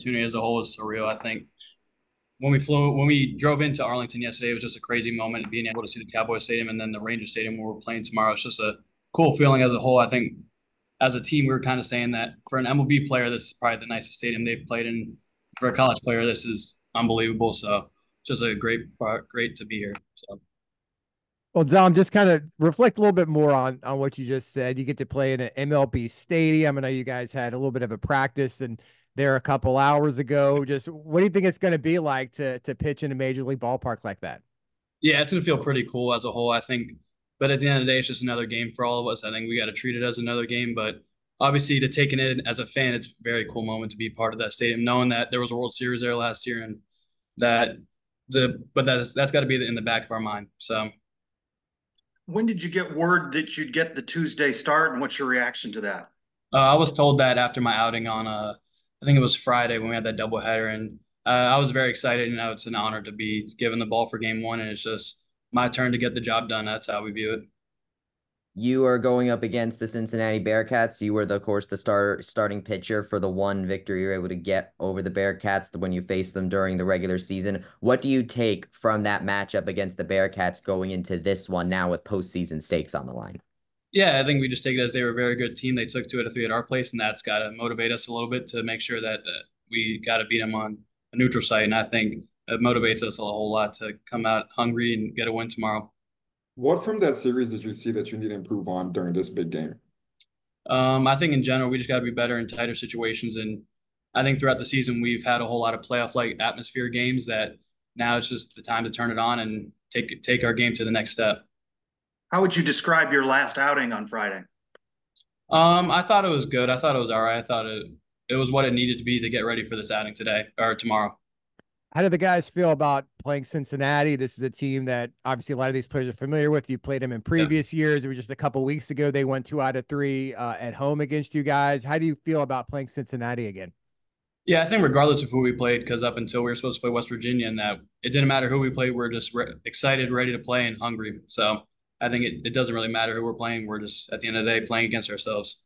opportunity as a whole is surreal. I think when we flew when we drove into Arlington yesterday, it was just a crazy moment being able to see the Cowboys Stadium and then the Ranger Stadium where we're playing tomorrow. It's just a cool feeling as a whole. I think as a team, we were kind of saying that for an MLB player, this is probably the nicest stadium they've played in. For a college player, this is unbelievable. So just a great great to be here. So. Well, Dom, just kind of reflect a little bit more on on what you just said. You get to play in an MLB stadium. I know you guys had a little bit of a practice and there a couple hours ago. Just what do you think it's going to be like to to pitch in a major league ballpark like that? Yeah, it's going to feel pretty cool as a whole. I think, but at the end of the day, it's just another game for all of us. I think we got to treat it as another game, but obviously to take it in as a fan, it's a very cool moment to be part of that stadium, knowing that there was a World Series there last year and that the but that's that's got to be in the back of our mind. So. When did you get word that you'd get the Tuesday start, and what's your reaction to that? Uh, I was told that after my outing on uh, I think it was Friday when we had that doubleheader, and uh, I was very excited. You know, it's an honor to be given the ball for game one, and it's just my turn to get the job done. That's how we view it. You are going up against the Cincinnati Bearcats. You were, the, of course, the star starting pitcher for the one victory you were able to get over the Bearcats when you faced them during the regular season. What do you take from that matchup against the Bearcats going into this one now with postseason stakes on the line? Yeah, I think we just take it as they were a very good team. They took two out of three at our place, and that's got to motivate us a little bit to make sure that, that we got to beat them on a neutral site. And I think it motivates us a whole lot to come out hungry and get a win tomorrow. What from that series did you see that you need to improve on during this big game? Um, I think in general, we just got to be better in tighter situations. And I think throughout the season, we've had a whole lot of playoff like atmosphere games that now it's just the time to turn it on and take take our game to the next step. How would you describe your last outing on Friday? Um, I thought it was good. I thought it was all right. I thought it it was what it needed to be to get ready for this outing today or tomorrow. How do the guys feel about playing Cincinnati? This is a team that obviously a lot of these players are familiar with. You played them in previous yeah. years. It was just a couple weeks ago. They won two out of three uh, at home against you guys. How do you feel about playing Cincinnati again? Yeah, I think regardless of who we played, because up until we were supposed to play West Virginia, and that it didn't matter who we played, we are just re- excited, ready to play, and hungry. So I think it, it doesn't really matter who we're playing. We're just at the end of the day playing against ourselves.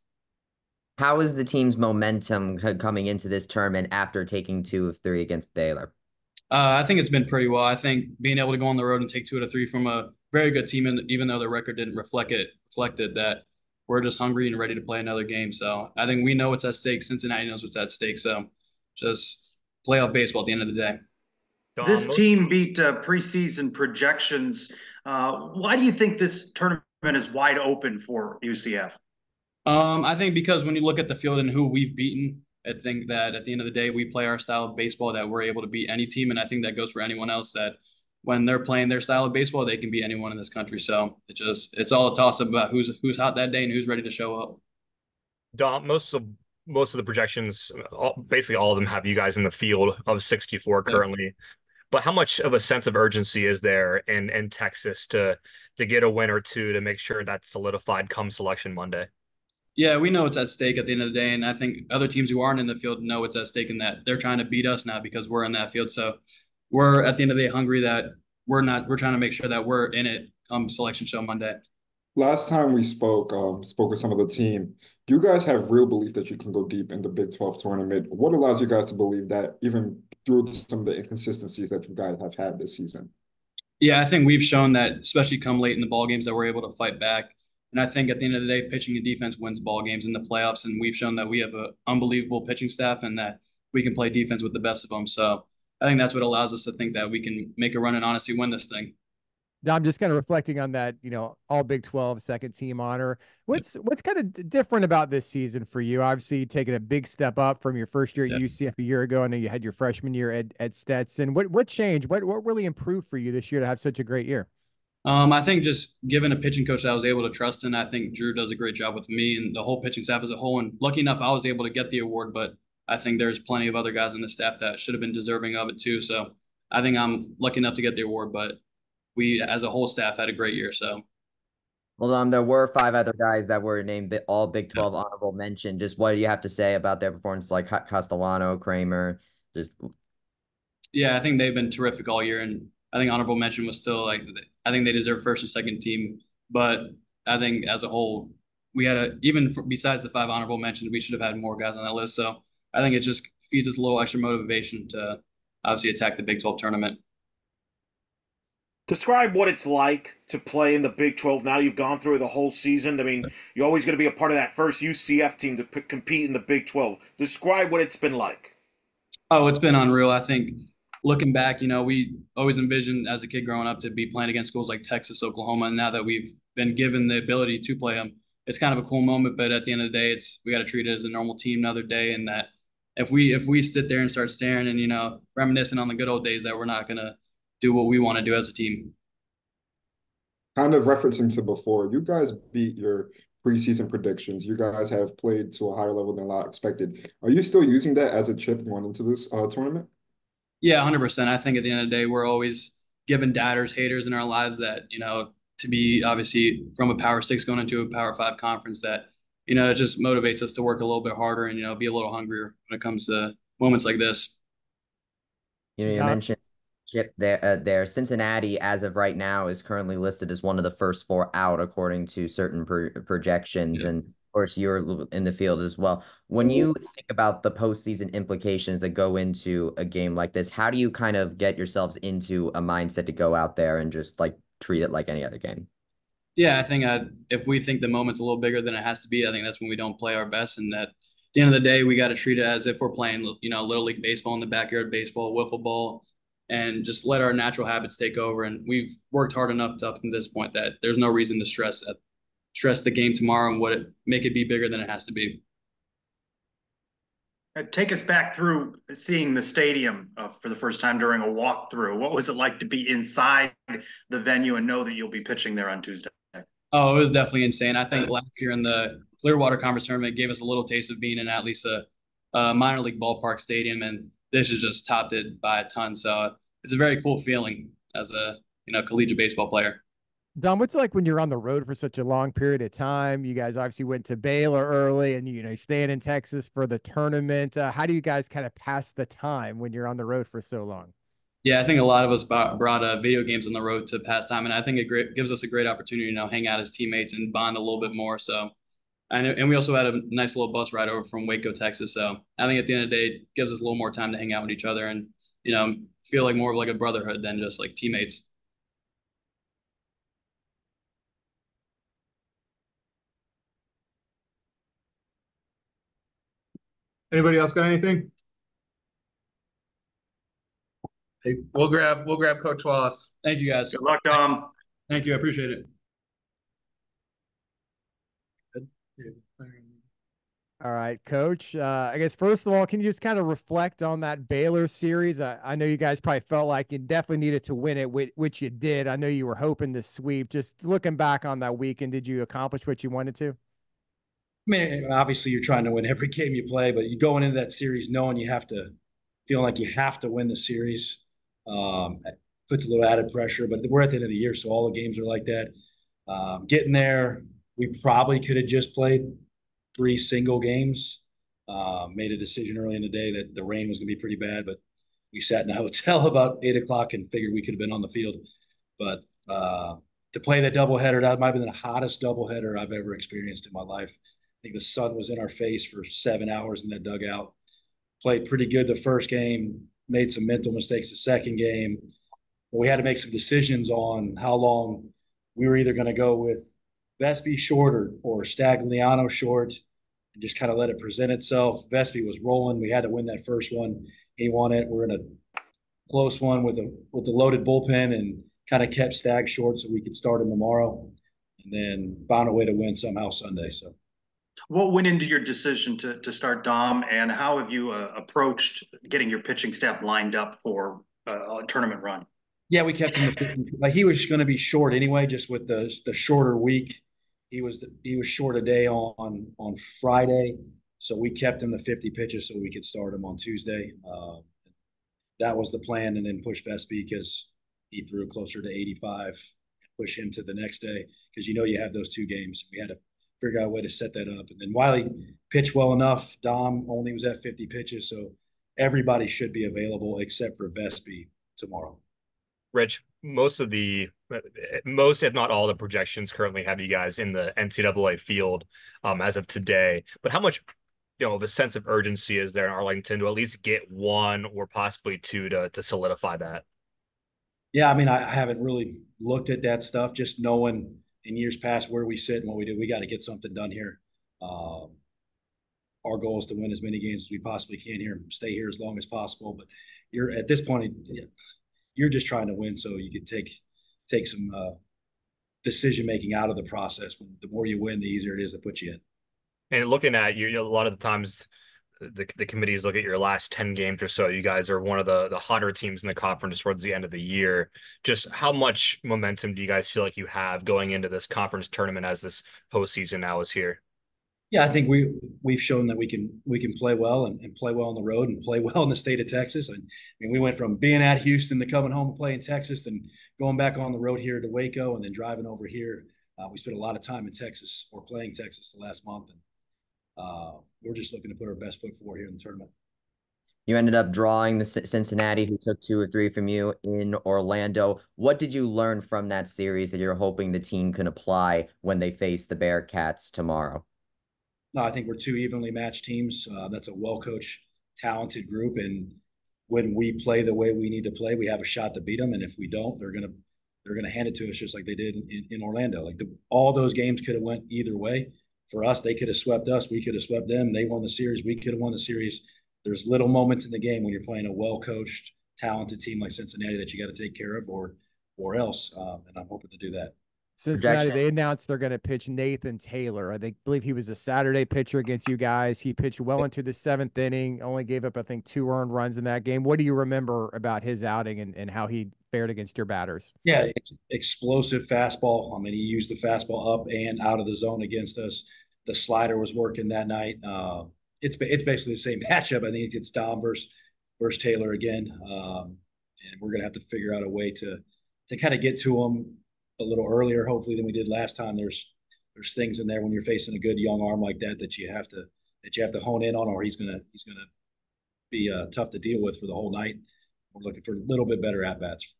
How is the team's momentum coming into this tournament after taking two of three against Baylor? Uh, I think it's been pretty well. I think being able to go on the road and take two out of three from a very good team, and even though the record didn't reflect it, reflected that we're just hungry and ready to play another game. So I think we know what's at stake. Cincinnati knows what's at stake. So just playoff baseball at the end of the day. This team beat uh, preseason projections uh, why do you think this tournament is wide open for UCF? Um, I think because when you look at the field and who we've beaten, I think that at the end of the day, we play our style of baseball that we're able to beat any team, and I think that goes for anyone else. That when they're playing their style of baseball, they can beat anyone in this country. So it just it's all a toss up about who's who's hot that day and who's ready to show up. Dom, most of most of the projections, all, basically all of them have you guys in the field of 64 currently. Yeah but how much of a sense of urgency is there in in Texas to to get a win or two to make sure that's solidified come selection Monday? Yeah, we know it's at stake at the end of the day, and I think other teams who aren't in the field know it's at stake in that they're trying to beat us now because we're in that field. So we're at the end of the day hungry that we're not. We're trying to make sure that we're in it come selection show Monday. Last time we spoke, um, spoke with some of the team. Do you guys have real belief that you can go deep in the Big Twelve tournament? What allows you guys to believe that even through some of the inconsistencies that you guys have had this season. Yeah, I think we've shown that, especially come late in the ball games, that we're able to fight back. And I think at the end of the day, pitching and defense wins ball games in the playoffs. And we've shown that we have an unbelievable pitching staff and that we can play defense with the best of them. So I think that's what allows us to think that we can make a run and honestly win this thing. I'm just kind of reflecting on that, you know, all Big 12 second team honor. What's what's kind of different about this season for you? Obviously, taking a big step up from your first year at yeah. UCF a year ago. I know you had your freshman year at, at Stetson. What what changed? What what really improved for you this year to have such a great year? Um, I think just given a pitching coach that I was able to trust in, I think Drew does a great job with me and the whole pitching staff as a whole. And lucky enough, I was able to get the award, but I think there's plenty of other guys on the staff that should have been deserving of it too. So I think I'm lucky enough to get the award, but we as a whole staff had a great year. So. Well, um, there were five other guys that were named all Big 12 yeah. honorable mention. Just what do you have to say about their performance, like Castellano, Kramer? Just yeah, I think they've been terrific all year, and I think honorable mention was still like I think they deserve first and second team, but I think as a whole, we had a even for, besides the five honorable mentions, we should have had more guys on that list. So I think it just feeds us a little extra motivation to obviously attack the Big 12 tournament. Describe what it's like to play in the Big 12 now you've gone through the whole season. I mean, you're always going to be a part of that first UCF team to p- compete in the Big 12. Describe what it's been like. Oh, it's been unreal. I think looking back, you know, we always envisioned as a kid growing up to be playing against schools like Texas, Oklahoma, and now that we've been given the ability to play them, it's kind of a cool moment. But at the end of the day, it's we got to treat it as a normal team another day, and that if we if we sit there and start staring and you know reminiscing on the good old days, that we're not gonna do what we want to do as a team. Kind of referencing to before, you guys beat your preseason predictions. You guys have played to a higher level than a lot expected. Are you still using that as a chip going into this uh, tournament? Yeah, hundred percent. I think at the end of the day, we're always given doubters, haters in our lives that you know to be obviously from a Power Six going into a Power Five conference that you know it just motivates us to work a little bit harder and you know be a little hungrier when it comes to moments like this. You know, you Yeah. mentioned chip there. Uh, there, Cincinnati, as of right now, is currently listed as one of the first four out according to certain pro- projections, Yeah. and of course you're in the field as well. When you think about the postseason implications that go into a game like this, how do you kind of get yourselves into a mindset to go out there and just like treat it like any other game? Yeah, I think uh, if we think the moment's a little bigger than it has to be, I think that's when we don't play our best. And that at the end of the day, we got to treat it as if we're playing, you know, little league baseball in the backyard, baseball, wiffle ball, and just let our natural habits take over. And we've worked hard enough to up to this point that there's no reason to stress that, stress the game tomorrow and what it make it be bigger than it has to be. Uh, Take us back through seeing the stadium uh, for the first time during a walkthrough. What was it like to be inside the venue and know that you'll be pitching there on Tuesday? Oh, it was definitely insane. I think last year in the Clearwater Conference tournament gave us a little taste of being in at least a, a minor league ballpark stadium, and this has just topped it by a ton. So it's a very cool feeling as a you know collegiate baseball player. Dom, what's it like when you're on the road for such a long period of time? You guys obviously went to Baylor early, and you know staying in Texas for the tournament. Uh, how do you guys kind of pass the time when you're on the road for so long? Yeah, I think a lot of us brought, brought uh, video games on the road to pass time, and I think it great, gives us a great opportunity to you know hang out as teammates and bond a little bit more. So, and and we also had a nice little bus ride over from Waco, Texas. So I think at the end of the day, it gives us a little more time to hang out with each other and you know feel like more of like a brotherhood than just like teammates. Anybody else got anything? Hey, we'll grab, we'll grab Coach Wallace. Thank you guys. Good luck, Dom. Thank you. I appreciate it. All right, Coach. Uh, I guess first of all, can you just kind of reflect on that Baylor series? I, I know you guys probably felt like you definitely needed to win it, which, which you did. I know you were hoping to sweep. Just looking back on that weekend, did you accomplish what you wanted to? I mean, obviously you're trying to win every game you play, but you going into that series knowing you have to, feeling like you have to win the series, um, puts a little added pressure. But we're at the end of the year, so all the games are like that. Um, getting there, we probably could have just played three single games. Uh, made a decision early in the day that the rain was going to be pretty bad, but we sat in a hotel about eight o'clock and figured we could have been on the field. But uh, to play that doubleheader, that might have been the hottest doubleheader I've ever experienced in my life. I think the sun was in our face for seven hours in that dugout. Played pretty good the first game, made some mental mistakes the second game. But we had to make some decisions on how long we were either going to go with Vespi short or, or Stagliano short and just kind of let it present itself. Vespi was rolling. We had to win that first one. He won it. We're in a close one with a with the loaded bullpen and kind of kept Stag short so we could start him tomorrow. And then found a way to win somehow Sunday. So What went into your decision to, to start Dom and how have you uh, approached getting your pitching staff lined up for uh, a tournament run? Yeah, we kept him. Like he was going to be short anyway, just with the the shorter week. He was he was short a day on on Friday, so we kept him to 50 pitches so we could start him on Tuesday. Uh, that was the plan, and then push Vespi because he threw closer to 85. Push him to the next day because you know you have those two games. We had to figure out a way to set that up, and then Wiley pitched well enough. Dom only was at 50 pitches, so everybody should be available except for Vespi tomorrow. Rich, most of the most, if not all, the projections currently have you guys in the NCAA field um, as of today. But how much you know the sense of urgency is there in Arlington to at least get one or possibly two to to solidify that. Yeah, I mean, I haven't really looked at that stuff. Just knowing in years past where we sit and what we do, we got to get something done here. Um, our goal is to win as many games as we possibly can here and stay here as long as possible. But you're at this point, you're just trying to win so you can take take some uh, decision making out of the process. The more you win, the easier it is to put you in. And looking at you, you know, a lot of the times the, the committees look at your last 10 games or so. You guys are one of the, the hotter teams in the conference towards the end of the year. Just how much momentum do you guys feel like you have going into this conference tournament as this postseason now is here? Yeah, I think we we've shown that we can we can play well and, and play well on the road and play well in the state of Texas. And I mean, we went from being at Houston to coming home and playing Texas, and going back on the road here to Waco, and then driving over here. Uh, we spent a lot of time in Texas or playing Texas the last month, and uh, we're just looking to put our best foot forward here in the tournament. You ended up drawing the Cincinnati, who took two or three from you in Orlando. What did you learn from that series that you're hoping the team can apply when they face the Bearcats tomorrow? No, I think we're two evenly matched teams. Uh, that's a well coached, talented group, and when we play the way we need to play, we have a shot to beat them. And if we don't, they're gonna they're gonna hand it to us just like they did in, in Orlando. Like the, all those games could have went either way. For us, they could have swept us. We could have swept them. They won the series. We could have won the series. There's little moments in the game when you're playing a well coached, talented team like Cincinnati that you got to take care of, or or else. Um, and I'm hoping to do that. Cincinnati, they announced they're going to pitch Nathan Taylor. I think believe he was a Saturday pitcher against you guys. He pitched well into the seventh inning, only gave up I think two earned runs in that game. What do you remember about his outing and, and how he fared against your batters? Yeah, explosive fastball. I mean, he used the fastball up and out of the zone against us. The slider was working that night. Uh, it's it's basically the same matchup. I think it's Dom versus versus Taylor again, um, and we're gonna have to figure out a way to to kind of get to him a little earlier, hopefully, than we did last time. There's there's things in there when you're facing a good young arm like that that you have to that you have to hone in on, or he's gonna he's gonna be uh, tough to deal with for the whole night. We're looking for a little bit better at bats.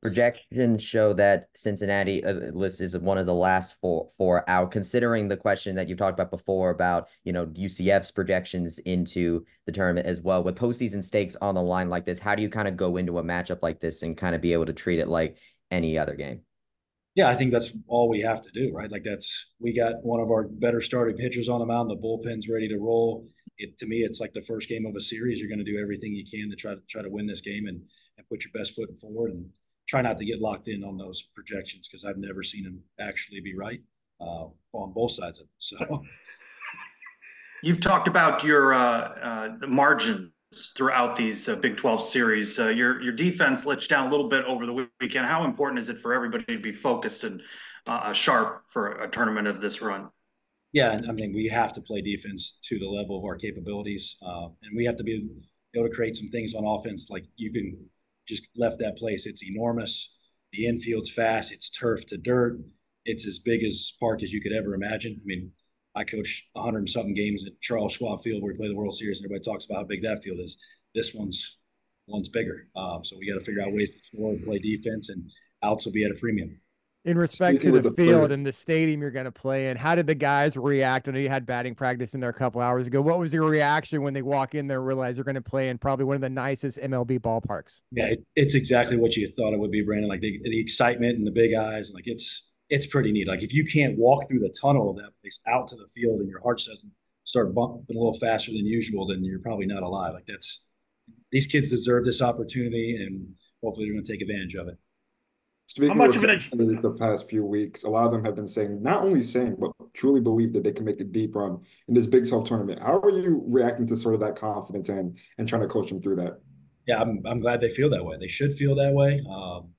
Projections show that Cincinnati uh, list is one of the last four four out. Considering the question that you talked about before about you know UCF's projections into the tournament as well, with postseason stakes on the line like this, how do you kind of go into a matchup like this and kind of be able to treat it like any other game? Yeah, I think that's all we have to do, right? Like that's we got one of our better starting pitchers on the mound. The bullpen's ready to roll. It to me, it's like the first game of a series. You're going to do everything you can to try to try to win this game and and put your best foot forward and try not to get locked in on those projections because I've never seen them actually be right uh, on both sides of it. So you've talked about your uh, uh, margins throughout these uh, Big 12 series. Uh, your your defense let you down a little bit over the weekend. How important is it for everybody to be focused and uh, sharp for a tournament of this run? Yeah, I mean we have to play defense to the level of our capabilities, and we have to be able to create some things on offense. Like you can just left that place. It's enormous. The infield's fast. It's turf to dirt. It's as big as park as you could ever imagine. I mean, I coached 100 and something games at Charles Schwab Field where we play the World Series, and everybody talks about how big that field is. This one's one's bigger. Um, so we got to figure out ways to score and play defense, and outs will be at a premium in respect Speaking to the, the field player. and the stadium you're going to play in, how did the guys react? I know you had batting practice in there a couple hours ago. What was your reaction when they walk in there, realize they're going to play in probably one of the nicest MLB ballparks? Yeah, it, it's exactly what you thought it would be, Brandon. Like the, the excitement and the big eyes, like it's it's pretty neat. Like if you can't walk through the tunnel of that place out to the field and your heart doesn't start bumping a little faster than usual, then you're probably not alive. Like that's these kids deserve this opportunity, and hopefully they're going to take advantage of it. Speaking How much of an the past few weeks, a lot of them have been saying, not only saying, but truly believe that they can make a deep run in this Big 12 tournament. How are you reacting to sort of that confidence and and trying to coach them through that? Yeah, I'm I'm glad they feel that way. They should feel that way. Um,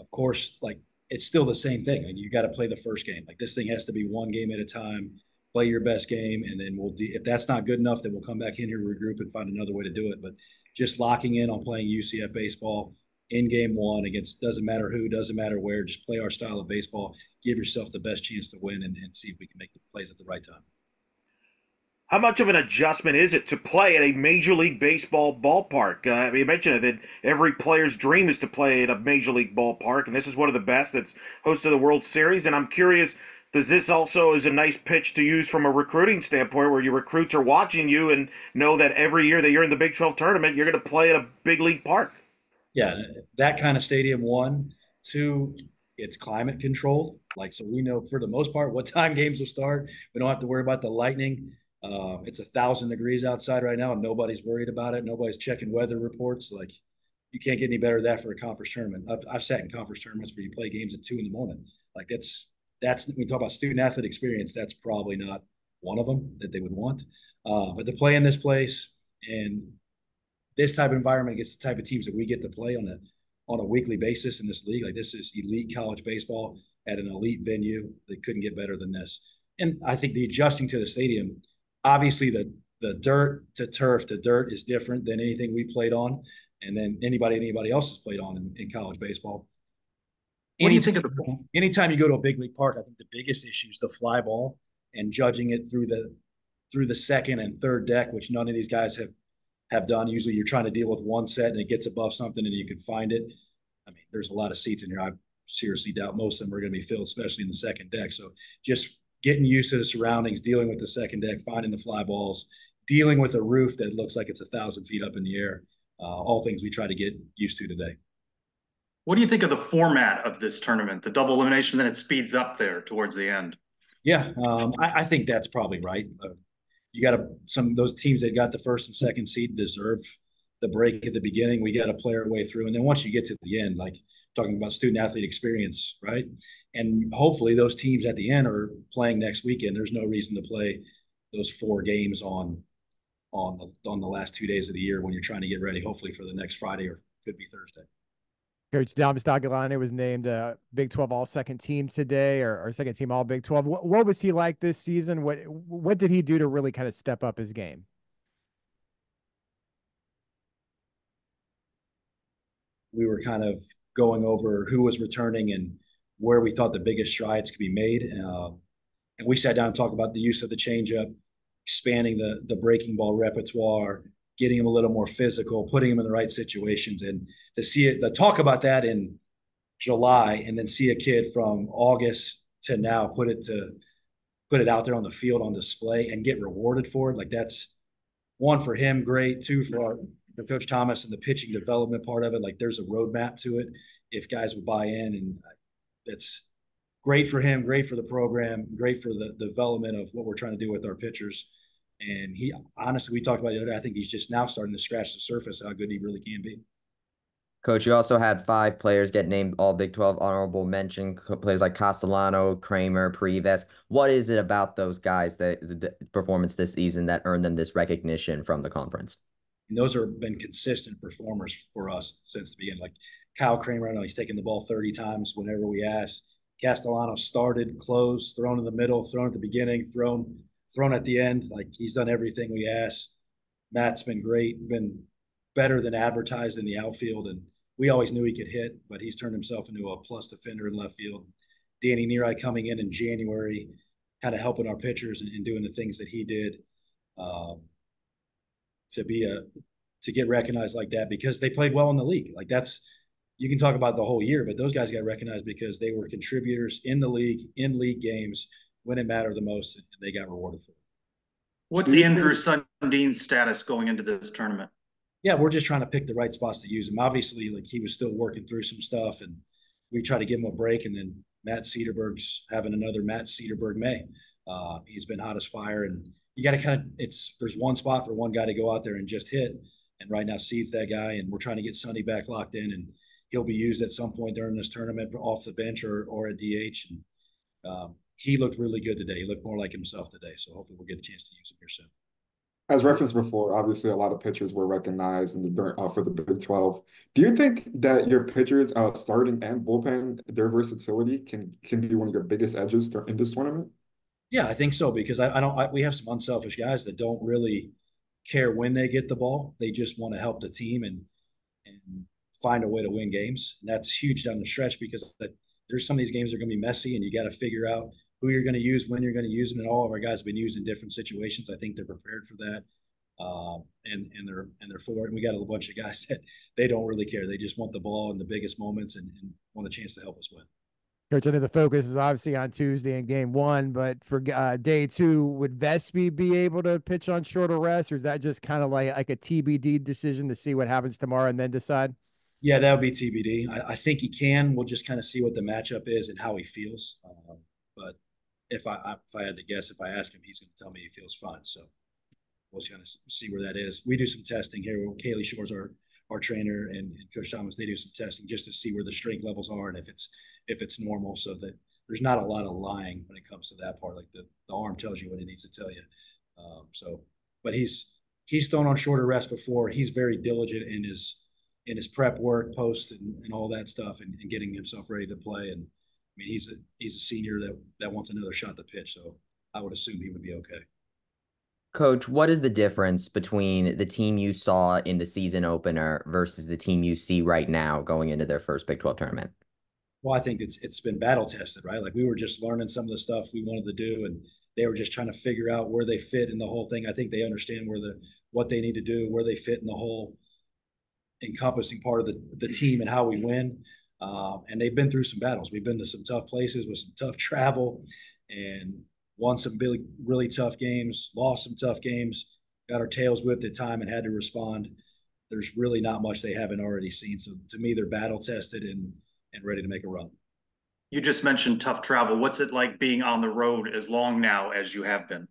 of course, like it's still the same thing. Like, you got to play the first game. Like this thing has to be one game at a time. Play your best game, and then we'll. De- if that's not good enough, then we'll come back in here, regroup, and find another way to do it. But just locking in on playing UCF baseball in game one against doesn't matter who, doesn't matter where, just play our style of baseball, give yourself the best chance to win and, and see if we can make the plays at the right time. How much of an adjustment is it to play at a Major League Baseball ballpark? Uh, you mentioned that every player's dream is to play at a Major League ballpark, and this is one of the best that's host hosted the World Series. And I'm curious, does this also is a nice pitch to use from a recruiting standpoint where your recruits are watching you and know that every year that you're in the Big 12 tournament, you're going to play at a big league park? Yeah, that kind of stadium, one. Two, it's climate controlled. Like, so we know for the most part what time games will start. We don't have to worry about the lightning. Um, it's a thousand degrees outside right now, and nobody's worried about it. Nobody's checking weather reports. Like, you can't get any better than that for a conference tournament. I've, I've sat in conference tournaments where you play games at two in the morning. Like, that's that's we talk about student athlete experience. That's probably not one of them that they would want. Uh, but to play in this place and this type of environment against the type of teams that we get to play on a on a weekly basis in this league, like this is elite college baseball at an elite venue. They couldn't get better than this. And I think the adjusting to the stadium, obviously the the dirt to turf to dirt is different than anything we played on, and then anybody anybody else has played on in, in college baseball. What do you think of the anytime you go to a big league park, I think the biggest issue is the fly ball and judging it through the through the second and third deck, which none of these guys have have done. Usually you're trying to deal with one set and it gets above something and you can find it. I mean, there's a lot of seats in here. I seriously doubt most of them are going to be filled, especially in the second deck. So just getting used to the surroundings, dealing with the second deck, finding the fly balls, dealing with a roof that looks like it's a thousand feet up in the air. Uh, all things we try to get used to today. What do you think of the format of this tournament, the double elimination, then it speeds up there towards the end? Yeah, um, I, I, think that's probably right. Uh, you got to some those teams that got the first and second seed deserve the break at the beginning. We got to play our way through, and then once you get to the end, like talking about student athlete experience, right? And hopefully those teams at the end are playing next weekend. There's no reason to play those four games on on the on the last two days of the year when you're trying to get ready, hopefully for the next Friday or could be Thursday. Coach Dom Stagliano was named a Big 12 All Second Team today, or, or Second Team All Big 12. What, what was he like this season? What what did he do to really kind of step up his game? We were kind of going over who was returning and where we thought the biggest strides could be made, uh, and we sat down and talked about the use of the changeup, expanding the the breaking ball repertoire, getting him a little more physical, putting him in the right situations, and to see it, to talk about that in July, and then see a kid from August to now put it to put it out there on the field on display and get rewarded for it, like that's one for him, great. Two for our Coach Thomas and the pitching development part of it. Like there's a roadmap to it if guys will buy in, and uh, that's great for him, great for the program, great for the development of what we're trying to do with our pitchers. And he honestly, we talked about it. I think he's just now starting to scratch the surface how good he really can be. Coach, you also had five players get named All Big 12 honorable mention, players like Castellano, Kramer, Prives. What is it about those guys that the performance this season that earned them this recognition from the conference? And those have been consistent performers for us since the beginning. Like Kyle Kramer, I know he's taken the ball 30 times whenever we ask. Castellano started, closed, thrown in the middle, thrown at the beginning, thrown thrown at the end. Like he's done everything we asked. Matt's been great, been better than advertised in the outfield, and we always knew he could hit, but he's turned himself into a plus defender in left field. Danny Nerai coming in in January, kind of helping our pitchers and, and doing the things that he did. Um, to be a to get recognized like that because they played well in the league. Like that's you can talk about the whole year, but those guys got recognized because they were contributors in the league, in league games, when it mattered the most, and they got rewarded for it. What's Andrew Sundin's status going into this tournament? Yeah, we're just trying to pick the right spots to use him. Obviously, like he was still working through some stuff, and we try to give him a break. And then Matt Cedarberg's having another Matt Cedarberg May. Uh, he's been hot as fire, and you got to kind of it's there's one spot for one guy to go out there and just hit. And right now, Seed's that guy, and we're trying to get Sunny back locked in, and he'll be used at some point during this tournament off the bench or or at DH. And um, he looked really good today. He looked more like himself today. So hopefully we'll get a chance to use him here soon. As referenced before, obviously a lot of pitchers were recognized in the uh, for the Big Twelve. Do you think that your pitchers, uh, starting and bullpen, their versatility can can be one of your biggest edges in this tournament? Yeah, I think so because I, I don't. I, we have some unselfish guys that don't really care when they get the ball. They just want to help the team and and find a way to win games. And that's huge down the stretch because that, there's some of these games are going to be messy, and you got to figure out who you're going to use, when you're going to use them, and all of our guys have been used in different situations. I think they're prepared for that, uh, and and they're and they're for it. And we got a bunch of guys that they don't really care; they just want the ball in the biggest moments and, and want a chance to help us win. Coach, I know the focus is obviously on Tuesday in game one, but for uh, day two, would Vespi be able to pitch on shorter rest, or is that just kind of like like a TBD decision to see what happens tomorrow and then decide? Yeah, that would be TBD. I, I think he can. We'll just kind of see what the matchup is and how he feels. Um, but if I, if I had to guess, if I ask him, he's going to tell me he feels fine. So we'll kind of see where that is. We do some testing here. Kaylee Shores, our our trainer, and, and Coach Thomas, they do some testing just to see where the strength levels are and if it's if it's normal, so that there's not a lot of lying when it comes to that part. Like the the arm tells you what it needs to tell you. Um, so, but he's he's thrown on shorter rest before. He's very diligent in his in his prep work, post, and, and all that stuff, and, and getting himself ready to play. And mean, he's a he's a senior that that wants another shot to pitch. So I would assume he would be okay. Coach, what is the difference between the team you saw in the season opener versus the team you see right now going into their first Big 12 tournament? Well, I think it's it's been battle tested, right? Like we were just learning some of the stuff we wanted to do, and they were just trying to figure out where they fit in the whole thing. I think they understand where the what they need to do, where they fit in the whole encompassing part of the the team and how we win. Um, and they've been through some battles. We've been to some tough places with some tough travel, and won some really really tough games, lost some tough games, got our tails whipped at time, and had to respond. There's really not much they haven't already seen. So to me, they're battle tested and and ready to make a run. You just mentioned tough travel. What's it like being on the road as long now as you have been?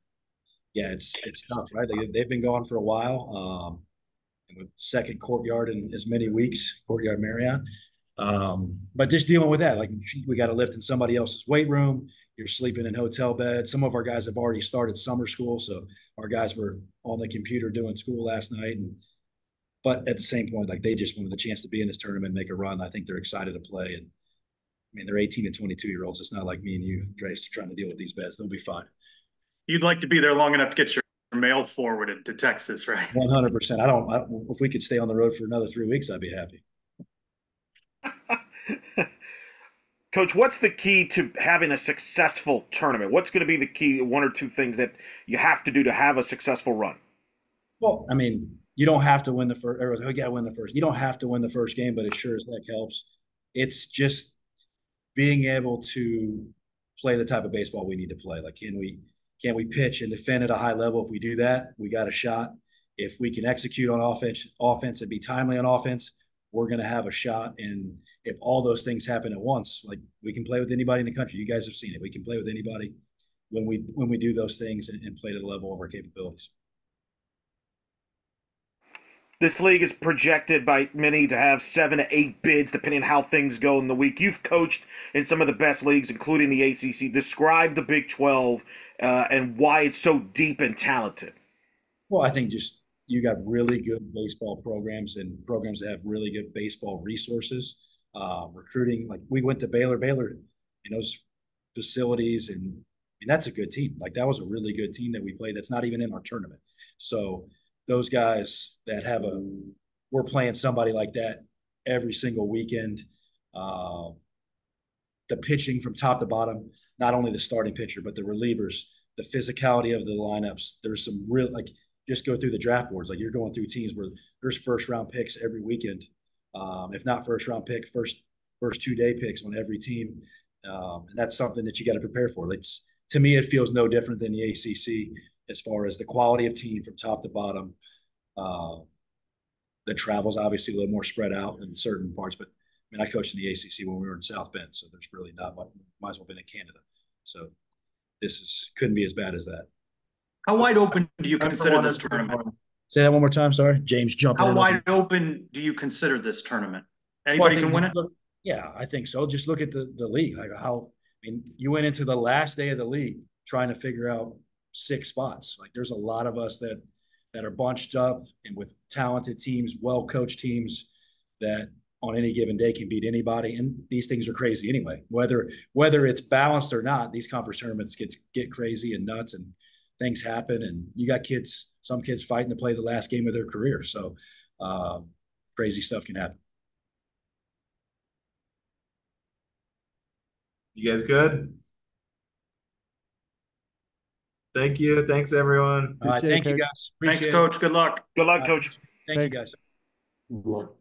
Yeah, it's it's tough, right? They, they've been gone for a while. Um, second courtyard in as many weeks, courtyard Marriott. Um, but just dealing with that, like we got to lift in somebody else's weight room. You're sleeping in hotel beds. Some of our guys have already started summer school, so our guys were on the computer doing school last night. And but at the same point, like they just wanted the chance to be in this tournament, make a run. I think they're excited to play. And I mean, they're 18 and 22 year olds. It's not like me and you, Trace, trying to deal with these beds. They'll be fine. You'd like to be there long enough to get your mail forwarded to Texas, right? 100%. I don't, I don't if we could stay on the road for another three weeks, I'd be happy. Coach, what's the key to having a successful tournament? What's going to be the key, one or two things that you have to do to have a successful run? Well, I mean, you don't have to win the first. Or we got to win the first. You don't have to win the first game, but it sure as heck helps. It's just being able to play the type of baseball we need to play. Like, can we can we pitch and defend at a high level? If we do that, we got a shot. If we can execute on offense, offense and be timely on offense, we're going to have a shot. And if all those things happen at once, like we can play with anybody in the country. You guys have seen it. We can play with anybody when we when we do those things and, and play to the level of our capabilities. This league is projected by many to have seven to eight bids, depending on how things go in the week. You've coached in some of the best leagues, including the ACC. Describe the Big 12 uh, and why it's so deep and talented. Well, I think just you got really good baseball programs and programs that have really good baseball resources. Uh, recruiting, like we went to Baylor, Baylor, in those facilities, and, and that's a good team. Like that was a really good team that we played. That's not even in our tournament. So those guys that have a we're playing somebody like that every single weekend. Uh, the pitching from top to bottom, not only the starting pitcher but the relievers, the physicality of the lineups. There's some real like just go through the draft boards. Like you're going through teams where there's first round picks every weekend. Um, if not first round pick, first first two day picks on every team, um, and that's something that you got to prepare for. It's to me, it feels no different than the ACC as far as the quality of team from top to bottom. Uh, the travel's obviously a little more spread out in certain parts, but I mean, I coached in the ACC when we were in South Bend, so there's really not much. Might as well been in Canada, so this is couldn't be as bad as that. How wide open do you consider this tournament? Say that one more time. Sorry, James Jump. How wide open do you consider this tournament? Anybody well, can win it. Look, yeah, I think so. Just look at the the league. Like how I mean, you went into the last day of the league trying to figure out six spots. Like there's a lot of us that that are bunched up and with talented teams, well coached teams that on any given day can beat anybody. And these things are crazy anyway. Whether whether it's balanced or not, these conference tournaments get get crazy and nuts and things happen. And you got kids, some kids fighting to play the last game of their career. So um, crazy stuff can happen. You guys good? Thank you. Thanks, everyone. All right. Thank you, guys. Appreciate Thanks, Coach. Good luck. Good luck, Coach. Thank Thanks. you, guys.